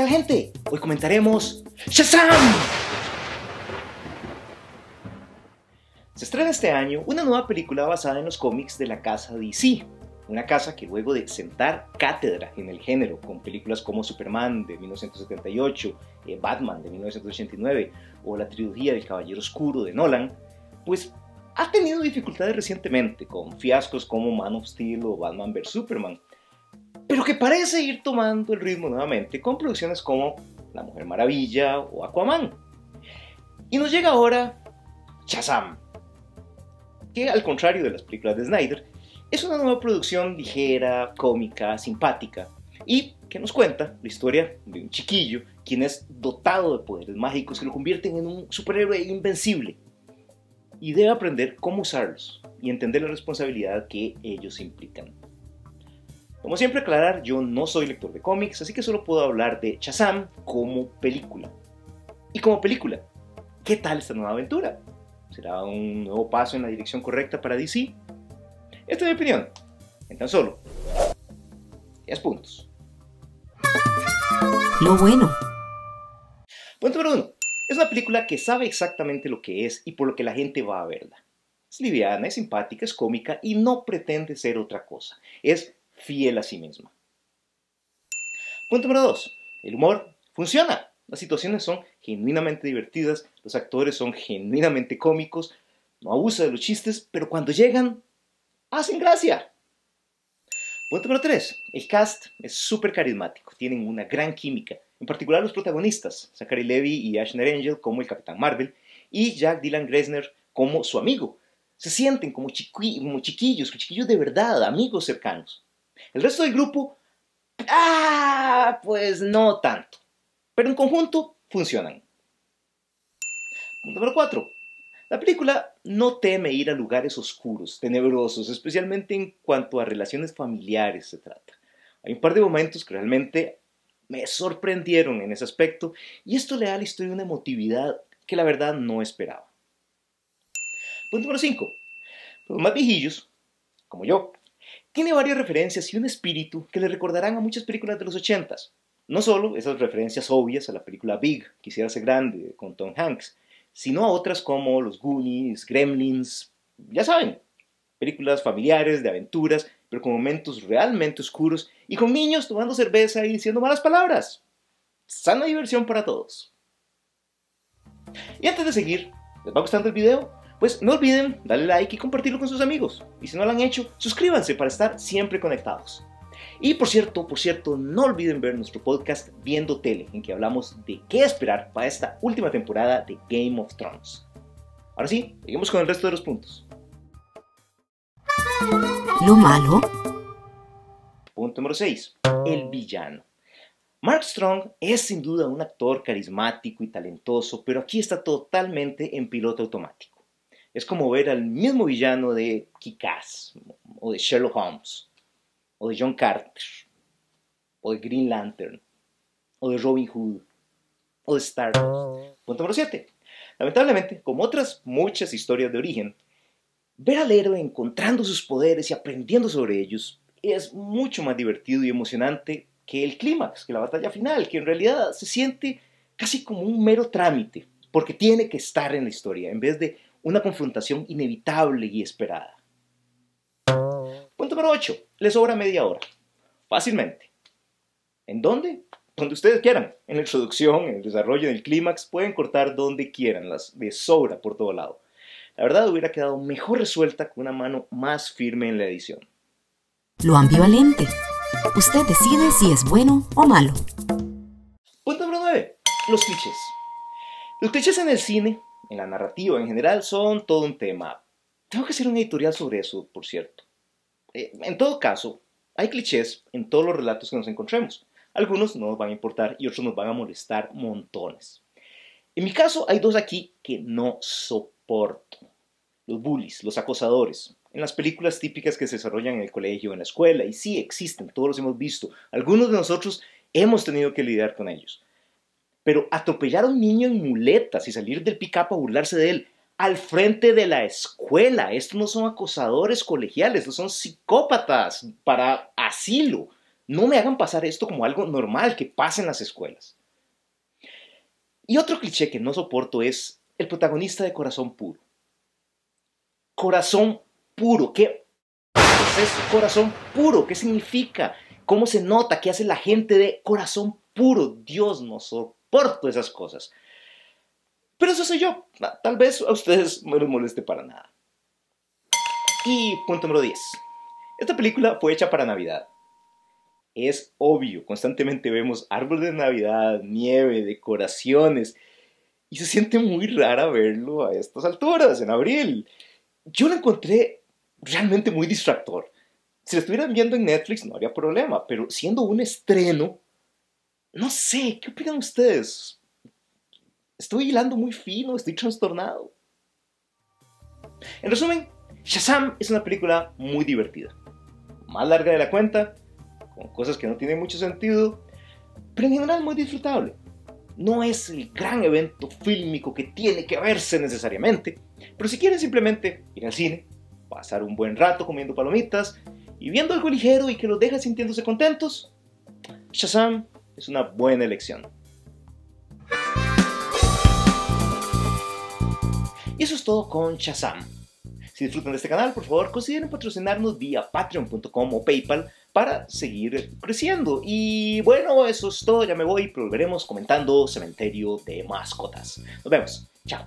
tal gente? Hoy comentaremos Shazam. Se estrena este año una nueva película basada en los cómics de la casa DC, una casa que luego de sentar cátedra en el género con películas como Superman de 1978, eh, Batman de 1989 o la trilogía del Caballero Oscuro de Nolan, pues ha tenido dificultades recientemente con fiascos como Man of Steel o Batman vs Superman, pero que parece ir tomando el ritmo nuevamente con producciones como La Mujer Maravilla o Aquaman. Y nos llega ahora Shazam, que al contrario de las películas de Snyder, es una nueva producción ligera, cómica, simpática y que nos cuenta la historia de un chiquillo quien es dotado de poderes mágicos que lo convierten en un superhéroe invencible y debe aprender cómo usarlos y entender la responsabilidad que ellos implican. Como siempre aclarar, yo no soy lector de cómics, así que solo puedo hablar de Shazam como película. Y como película, ¿qué tal esta nueva aventura? ¿Será un nuevo paso en la dirección correcta para DC? Esta es mi opinión, en tan solo 10 puntos. Lo bueno. Punto número 1. Es una película que sabe exactamente lo que es y por lo que la gente va a verla. Es liviana, es simpática, es cómica y no pretende ser otra cosa. Es fiel a sí misma. Punto número 2. El humor funciona. Las situaciones son genuinamente divertidas, los actores son genuinamente cómicos, no abusa de los chistes, pero cuando llegan hacen gracia. Punto número 3. El cast es súper carismático, tienen una gran química, en particular los protagonistas, Zachary Levy y Ashner Angel como el Capitán Marvel, y Jack Dylan Gresner como su amigo. Se sienten como, como chiquillos, chiquillos de verdad, amigos cercanos. El resto del grupo, ah, pues no tanto, pero en conjunto funcionan. Punto número 4. La película no teme ir a lugares oscuros, tenebrosos, especialmente en cuanto a relaciones familiares se trata. Hay un par de momentos que realmente me sorprendieron en ese aspecto y esto le da a la historia una emotividad que la verdad no esperaba. Punto número 5. Los más viejillos, como yo, tiene varias referencias y un espíritu que le recordarán a muchas películas de los 80s. No solo esas referencias obvias a la película Big, Quisiera ser grande, con Tom Hanks, sino a otras como Los Goonies, Gremlins, ya saben, películas familiares, de aventuras, pero con momentos realmente oscuros y con niños tomando cerveza y diciendo malas palabras. Sana diversión para todos. Y antes de seguir, ¿les va gustando el video? Pues no olviden darle like y compartirlo con sus amigos. Y si no lo han hecho, suscríbanse para estar siempre conectados. Y por cierto, por cierto, no olviden ver nuestro podcast Viendo Tele, en que hablamos de qué esperar para esta última temporada de Game of Thrones. Ahora sí, seguimos con el resto de los puntos. Lo malo. Punto número 6. El villano. Mark Strong es sin duda un actor carismático y talentoso, pero aquí está totalmente en piloto automático. Es como ver al mismo villano de Kick-Ass o de Sherlock Holmes o de John Carter, o de Green Lantern, o de Robin Hood, o de Star Wars. Punto número 7. Lamentablemente, como otras muchas historias de origen, ver al héroe encontrando sus poderes y aprendiendo sobre ellos es mucho más divertido y emocionante que el clímax, que la batalla final, que en realidad se siente casi como un mero trámite, porque tiene que estar en la historia, en vez de una confrontación inevitable y esperada. Punto número 8. Le sobra media hora. Fácilmente. ¿En dónde? Donde ustedes quieran. En la introducción, en el desarrollo, en el clímax, pueden cortar donde quieran. Las de sobra por todo lado. La verdad hubiera quedado mejor resuelta con una mano más firme en la edición. Lo ambivalente. Usted decide si es bueno o malo. Punto número 9. Los clichés. Los clichés en el cine, en la narrativa en general, son todo un tema. Tengo que hacer un editorial sobre eso, por cierto. Eh, en todo caso, hay clichés en todos los relatos que nos encontremos. Algunos no nos van a importar y otros nos van a molestar montones. En mi caso, hay dos aquí que no soporto. Los bullies, los acosadores. En las películas típicas que se desarrollan en el colegio, en la escuela, y sí existen, todos los hemos visto. Algunos de nosotros hemos tenido que lidiar con ellos. Pero atropellar a un niño en muletas y salir del pick-up a burlarse de él, al frente de la escuela. Estos no son acosadores colegiales, estos son psicópatas para asilo. No me hagan pasar esto como algo normal que pasa en las escuelas. Y otro cliché que no soporto es el protagonista de Corazón Puro. Corazón puro, ¿qué es? Corazón puro, ¿qué significa? ¿Cómo se nota? ¿Qué hace la gente de corazón puro? Dios, no soporto esas cosas. Pero eso soy yo. Tal vez a ustedes no les moleste para nada. Y punto número 10. Esta película fue hecha para Navidad. Es obvio, constantemente vemos árboles de Navidad, nieve, decoraciones, y se siente muy rara verlo a estas alturas, en abril. Yo lo encontré realmente muy distractor. Si lo estuvieran viendo en Netflix no habría problema, pero siendo un estreno, no sé, ¿qué opinan ustedes? Estoy hilando muy fino, estoy trastornado. En resumen, Shazam es una película muy divertida. Más larga de la cuenta, con cosas que no tienen mucho sentido, pero en general muy disfrutable. No es el gran evento fílmico que tiene que verse necesariamente, pero si quieren simplemente ir al cine, pasar un buen rato comiendo palomitas y viendo algo ligero y que los deja sintiéndose contentos, Shazam es una buena elección. Y eso es todo con Shazam. Si disfrutan de este canal, por favor, consideren patrocinarnos vía patreon.com o PayPal para seguir creciendo. Y bueno, eso es todo, ya me voy, pero volveremos comentando Cementerio de Mascotas. Nos vemos, chao.